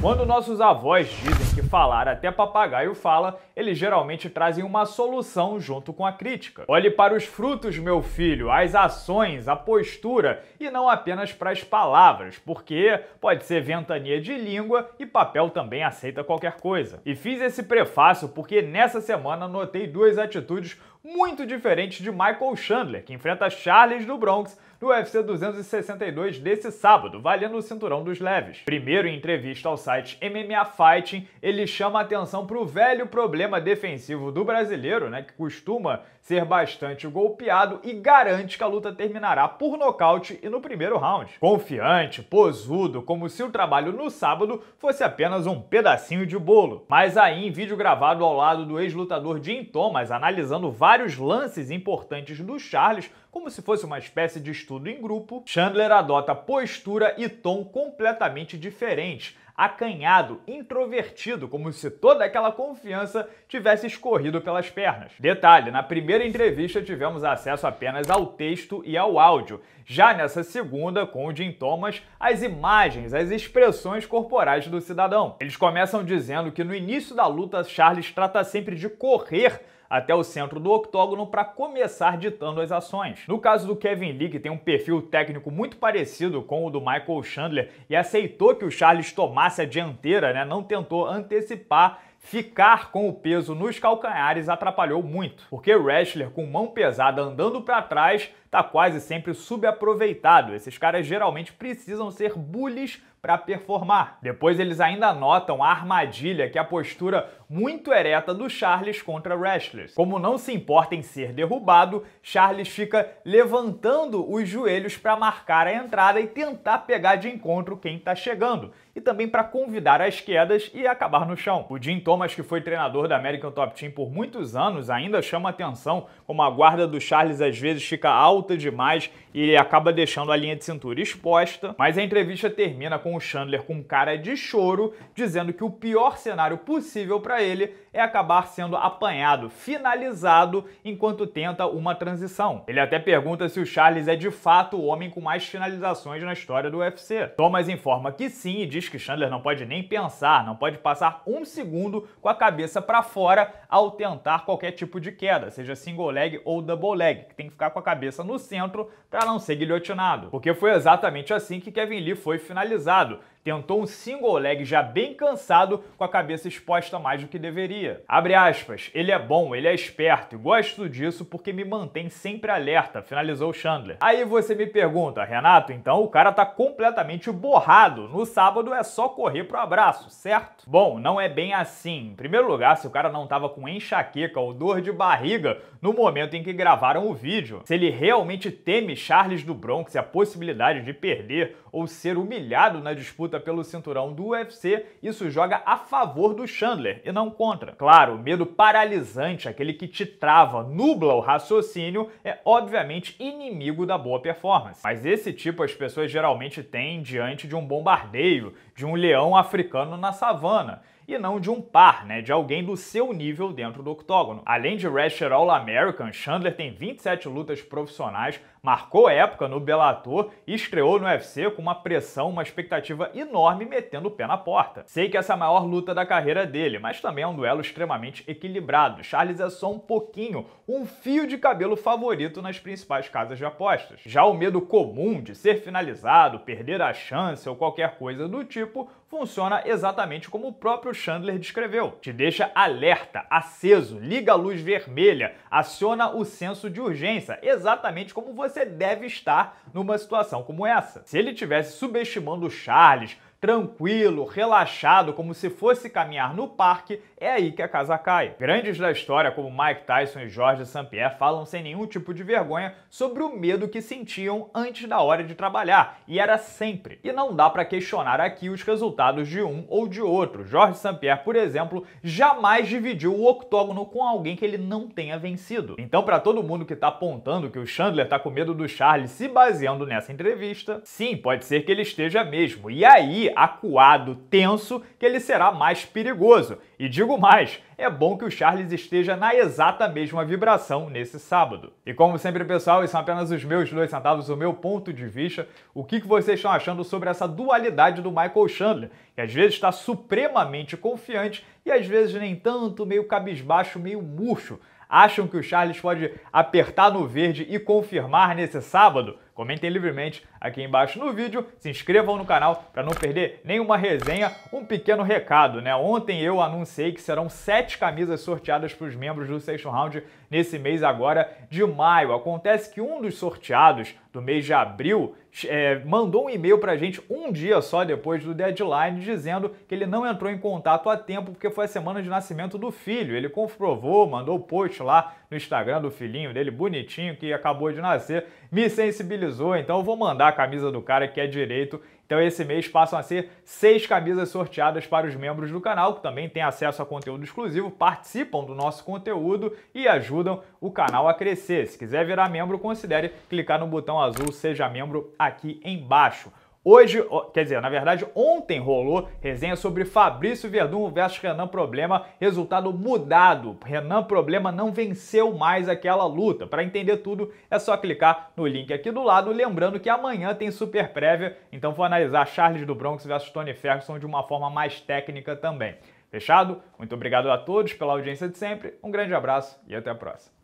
Quando nossos avós dizem que falar até papagaio fala, eles geralmente trazem uma solução junto com a crítica. Olhe para os frutos, meu filho, as ações, a postura e não apenas para as palavras, porque pode ser ventania de língua e papel também aceita qualquer coisa. E fiz esse prefácio porque nessa semana notei duas atitudes muito diferentes de Michael Chandler, que enfrenta Charles do Bronx no UFC 262 desse sábado, valendo o cinturão dos leves. Primeiro, em entrevista ao site MMA Fighting, ele chama atenção para o velho problema defensivo do brasileiro, né, que costuma ser bastante golpeado e garante que a luta terminará por nocaute e no primeiro round. Confiante, posudo, como se o trabalho no sábado fosse apenas um pedacinho de bolo. Mas aí, em vídeo gravado ao lado do ex-lutador Jim Thomas, analisando vários lances importantes do Charles, como se fosse uma espécie de estudo em grupo, Chandler adota postura e tom completamente diferentes, acanhado, introvertido, como se toda aquela confiança tivesse escorrido pelas pernas. Detalhe, na primeira entrevista tivemos acesso apenas ao texto e ao áudio. Já nessa segunda, com o Jim Thomas, as imagens, as expressões corporais do cidadão. Eles começam dizendo que no início da luta Charles trata sempre de correr até o centro do octógono para começar ditando as ações. No caso do Kevin Lee, que tem um perfil técnico muito parecido com o do Michael Chandler e aceitou que o Charles tomasse a dianteira, né, não tentou antecipar ficar com o peso nos calcanhares atrapalhou muito, porque o wrestler com mão pesada andando para trás tá quase sempre subaproveitado. Esses caras geralmente precisam ser bullies para performar. Depois eles ainda notam a armadilha que é a postura muito ereta do Charles contra wrestlers. Como não se importa em ser derrubado, Charles fica levantando os joelhos para marcar a entrada e tentar pegar de encontro quem está chegando, e também para convidar as quedas e acabar no chão. O Jim Thomas, que foi treinador da American Top Team por muitos anos, ainda chama atenção como a guarda do Charles às vezes fica alta demais e ele acaba deixando a linha de cintura exposta, mas a entrevista termina com o Chandler com cara de choro, dizendo que o pior cenário possível para ele é acabar sendo apanhado, finalizado, enquanto tenta uma transição. Ele até pergunta se o Charles é de fato o homem com mais finalizações na história do UFC. Thomas informa que sim e diz que Chandler não pode nem pensar, não pode passar um segundo com a cabeça para fora ao tentar qualquer tipo de queda, seja single leg ou double leg, que tem que ficar com a cabeça no centro para não ser guilhotinado. Porque foi exatamente assim que Kevin Lee foi finalizado passado tentou um single leg já bem cansado com a cabeça exposta mais do que deveria. Abre aspas, ele é bom, ele é esperto e gosto disso porque me mantém sempre alerta, finalizou Chandler. Aí você me pergunta, Renato, então o cara tá completamente borrado, no sábado é só correr pro abraço, certo? Bom, não é bem assim. Em primeiro lugar, se o cara não tava com enxaqueca ou dor de barriga no momento em que gravaram o vídeo, se ele realmente teme Charles do Bronx e a possibilidade de perder ou ser humilhado na disputa disputa pelo cinturão do UFC, isso joga a favor do Chandler e não contra. Claro, o medo paralisante, aquele que te trava, nubla o raciocínio, é obviamente inimigo da boa performance. Mas esse tipo as pessoas geralmente têm diante de um bombardeio, de um leão africano na savana e não de um par, né, de alguém do seu nível dentro do octógono. Além de wrestler All-American, Chandler tem 27 lutas profissionais, marcou época no Bellator e estreou no UFC com uma pressão, uma expectativa enorme metendo o pé na porta. Sei que essa é a maior luta da carreira dele, mas também é um duelo extremamente equilibrado. Charles é só um pouquinho, um fio de cabelo favorito nas principais casas de apostas. Já o medo comum de ser finalizado, perder a chance ou qualquer coisa do tipo funciona exatamente como o próprio Chandler descreveu. Te deixa alerta, aceso, liga a luz vermelha, aciona o senso de urgência, exatamente como você deve estar numa situação como essa. Se ele tivesse subestimando o Charles, tranquilo, relaxado, como se fosse caminhar no parque, é aí que a casa cai. Grandes da história, como Mike Tyson e Jorge St-Pierre, falam sem nenhum tipo de vergonha sobre o medo que sentiam antes da hora de trabalhar, e era sempre. E não dá para questionar aqui os resultados de um ou de outro. Jorge St-Pierre, por exemplo, jamais dividiu o octógono com alguém que ele não tenha vencido. Então, para todo mundo que tá apontando que o Chandler tá com medo do Charles se baseando nessa entrevista, sim, pode ser que ele esteja mesmo. E aí, acuado, tenso, que ele será mais perigoso. E digo mais, é bom que o Charles esteja na exata mesma vibração nesse sábado. E como sempre, pessoal, esses são apenas os meus dois centavos, o meu ponto de vista. O que vocês estão achando sobre essa dualidade do Michael Chandler, que às vezes está supremamente confiante e às vezes nem tanto, meio cabisbaixo, meio murcho. Acham que o Charles pode apertar no verde e confirmar nesse sábado? Comentem livremente aqui embaixo no vídeo, se inscrevam no canal para não perder nenhuma resenha. Um pequeno recado, né? Ontem eu anunciei que serão sete camisas sorteadas para os membros do sexto round nesse mês agora de maio. Acontece que um dos sorteados do mês de abril é, mandou um e-mail para a gente um dia só depois do deadline dizendo que ele não entrou em contato a tempo porque foi a semana de nascimento do filho. Ele comprovou, mandou o post lá no Instagram do filhinho dele, bonitinho, que acabou de nascer, me sensibilizou, então eu vou mandar a camisa do cara que é direito. Então esse mês passam a ser seis camisas sorteadas para os membros do canal, que também têm acesso a conteúdo exclusivo, participam do nosso conteúdo e ajudam o canal a crescer. Se quiser virar membro, considere clicar no botão azul Seja Membro aqui embaixo. Hoje, quer dizer, na verdade, ontem rolou resenha sobre Fabrício Verdun versus Renan Problema, resultado mudado. Renan Problema não venceu mais aquela luta. Para entender tudo, é só clicar no link aqui do lado, lembrando que amanhã tem super prévia, então vou analisar Charles do Bronx versus Tony Ferguson de uma forma mais técnica também. Fechado? Muito obrigado a todos pela audiência de sempre, um grande abraço e até a próxima.